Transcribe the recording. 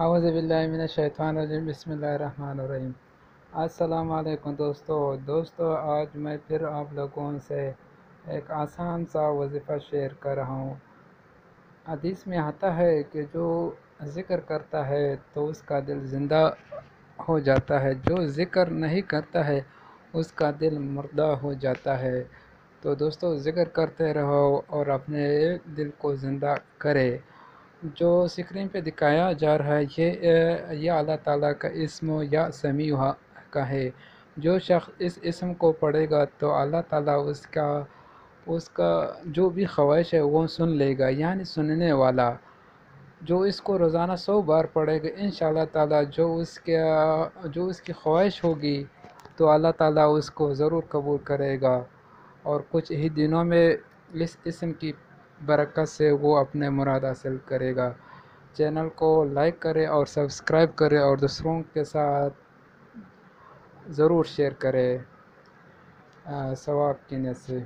आवाज़बिल्लिनशैतानरजीम बसमीम अस्सलाम दोस्तों। दोस्तों, आज मैं फिर आप लोगों से एक आसान सा वजीफ़ा शेयर कर रहा हूँ। हदीस में आता है कि जो ज़िक्र करता है तो उसका दिल ज़िंदा हो जाता है। जो ज़िक्र नहीं करता है, उसका दिल मुर्दा हो जाता है। तो दोस्तों, ज़िक्र करते रहो और अपने दिल को ज़िंदा करे। जो स्क्रीन पे दिखाया जा रहा है, ये ये अल्लाह ताला का इसम या समी का है। जो शख्स इस इसम को पढ़ेगा तो अल्लाह ताला उसका उसका जो भी ख्वाहिश है, वो सुन लेगा। यानी सुनने वाला जो इसको रोज़ाना सौ बार पढ़ेगा इन ताला जो उसके, जो उसकी ख्वाहिश होगी तो अल्लाह ताला उसको ज़रूर कबूल करेगा। और कुछ ही दिनों में इस इसम की बरकत से वो अपने मुराद हासिल करेगा। चैनल को लाइक करें और सब्सक्राइब करें और दूसरों के साथ ज़रूर शेयर करें। सवाब की से